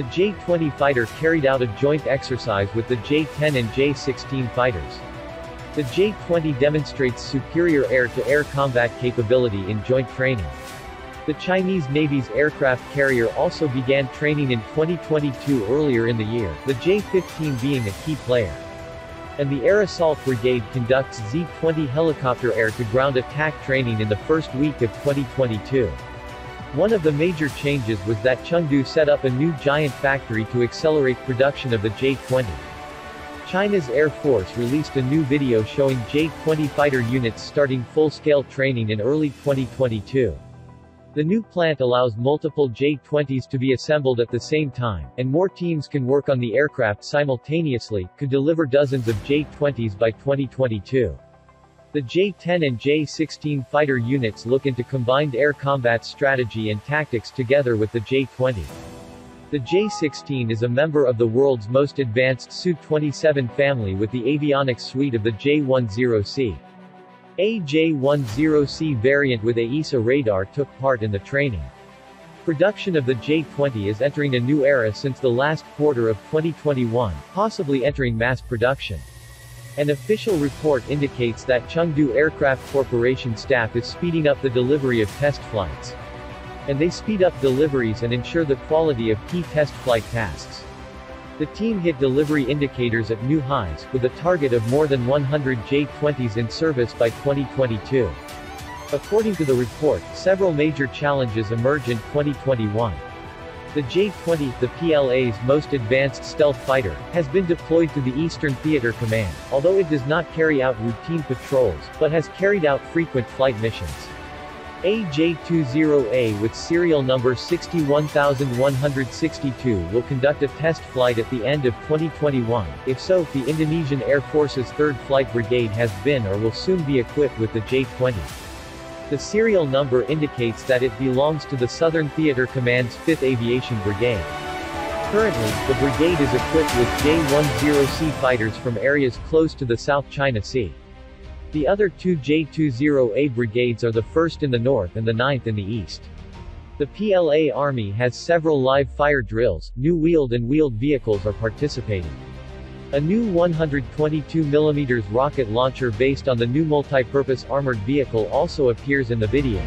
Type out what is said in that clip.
The J-20 fighter carried out a joint exercise with the J-10 and J-16 fighters. The J-20 demonstrates superior air-to-air -air combat capability in joint training. The Chinese Navy's aircraft carrier also began training in 2022 earlier in the year, the J-15 being a key player. And the Air Assault Brigade conducts Z-20 helicopter air-to-ground attack training in the first week of 2022. One of the major changes was that Chengdu set up a new giant factory to accelerate production of the J-20. China's Air Force released a new video showing J-20 fighter units starting full-scale training in early 2022. The new plant allows multiple J-20s to be assembled at the same time, and more teams can work on the aircraft simultaneously, could deliver dozens of J-20s by 2022. The J-10 and J-16 fighter units look into combined air combat strategy and tactics together with the J-20. The J-16 is a member of the world's most advanced Su-27 family with the avionics suite of the J-10C. A J-10C variant with AESA radar took part in the training. Production of the J-20 is entering a new era since the last quarter of 2021, possibly entering mass production. An official report indicates that Chengdu Aircraft Corporation staff is speeding up the delivery of test flights and they speed up deliveries and ensure the quality of key test flight tasks. The team hit delivery indicators at new highs, with a target of more than 100 J-20s in service by 2022. According to the report, several major challenges emerge in 2021. The J-20, the PLA's most advanced stealth fighter, has been deployed to the Eastern Theater Command, although it does not carry out routine patrols, but has carried out frequent flight missions. AJ-20A with serial number 61162 will conduct a test flight at the end of 2021, if so, the Indonesian Air Force's 3rd Flight Brigade has been or will soon be equipped with the J-20. The serial number indicates that it belongs to the Southern Theater Command's 5th Aviation Brigade. Currently, the brigade is equipped with J-10C fighters from areas close to the South China Sea. The other two J-20A brigades are the 1st in the north and the 9th in the east. The PLA Army has several live fire drills, new wheeled and wheeled vehicles are participating. A new 122mm rocket launcher based on the new multi-purpose armored vehicle also appears in the video.